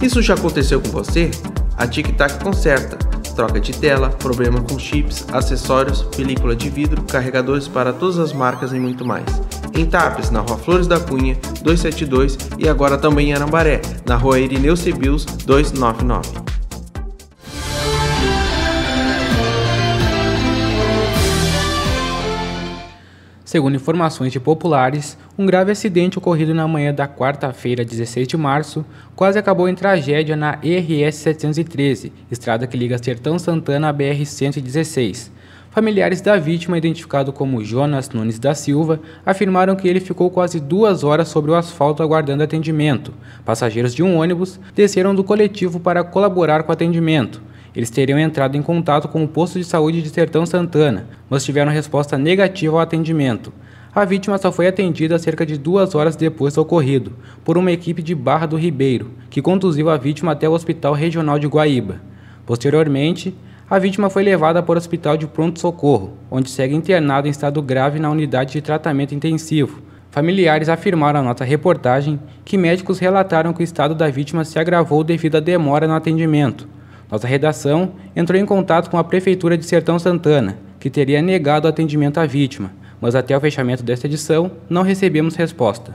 Isso já aconteceu com você? A Tic Tac conserta. Troca de tela, problema com chips, acessórios, película de vidro, carregadores para todas as marcas e muito mais. Em Tapes, na Rua Flores da Cunha, 272 e agora também em Arambaré, na Rua Irineu Cibius, 299. Segundo informações de populares, um grave acidente ocorrido na manhã da quarta-feira, 16 de março, quase acabou em tragédia na ERS 713, estrada que liga Sertão Santana à BR 116. Familiares da vítima, identificado como Jonas Nunes da Silva, afirmaram que ele ficou quase duas horas sobre o asfalto aguardando atendimento. Passageiros de um ônibus desceram do coletivo para colaborar com o atendimento. Eles teriam entrado em contato com o posto de saúde de Sertão Santana, mas tiveram resposta negativa ao atendimento. A vítima só foi atendida cerca de duas horas depois do ocorrido, por uma equipe de Barra do Ribeiro, que conduziu a vítima até o Hospital Regional de Guaíba. Posteriormente, a vítima foi levada para o Hospital de Pronto-Socorro, onde segue internado em estado grave na unidade de tratamento intensivo. Familiares afirmaram à nossa reportagem que médicos relataram que o estado da vítima se agravou devido à demora no atendimento. Nossa redação entrou em contato com a Prefeitura de Sertão Santana, que teria negado o atendimento à vítima, mas até o fechamento desta edição não recebemos resposta.